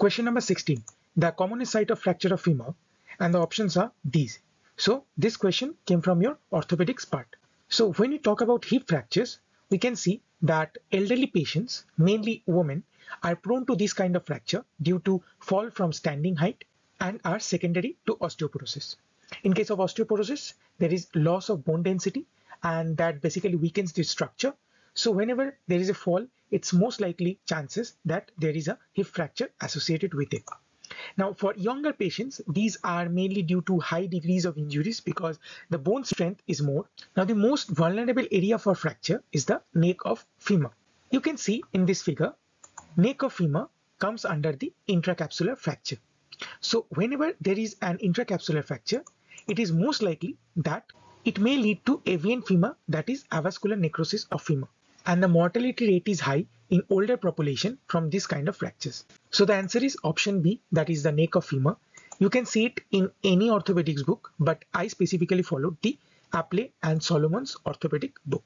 Question number 16. The commonest site of fracture of femur and the options are these. So this question came from your orthopedics part. So when we talk about hip fractures, we can see that elderly patients, mainly women, are prone to this kind of fracture due to fall from standing height and are secondary to osteoporosis. In case of osteoporosis, there is loss of bone density and that basically weakens the structure. So whenever there is a fall, it's most likely chances that there is a hip fracture associated with it. Now, for younger patients, these are mainly due to high degrees of injuries because the bone strength is more. Now, the most vulnerable area for fracture is the neck of femur. You can see in this figure, neck of femur comes under the intracapsular fracture. So, whenever there is an intracapsular fracture, it is most likely that it may lead to AVN femur, that is avascular necrosis of femur and the mortality rate is high in older population from this kind of fractures. So the answer is option B, that is the neck of femur. You can see it in any orthopedics book, but I specifically followed the Apley and Solomon's orthopedic book.